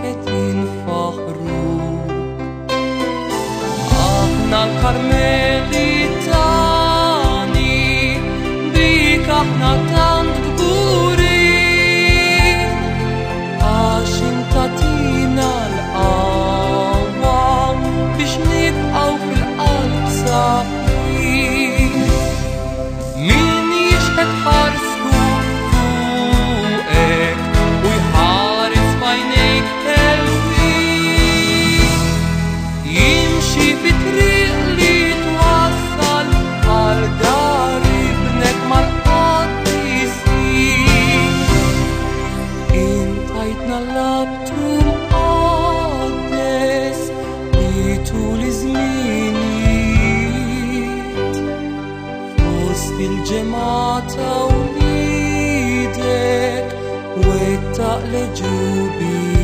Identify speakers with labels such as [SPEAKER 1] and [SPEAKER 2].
[SPEAKER 1] και την φοχρού. Αχ να καρμέ timxi bitriq li twassal għal dar ibnek mal-qaddis Intajtna l ġemata u nidek wettaq leġubit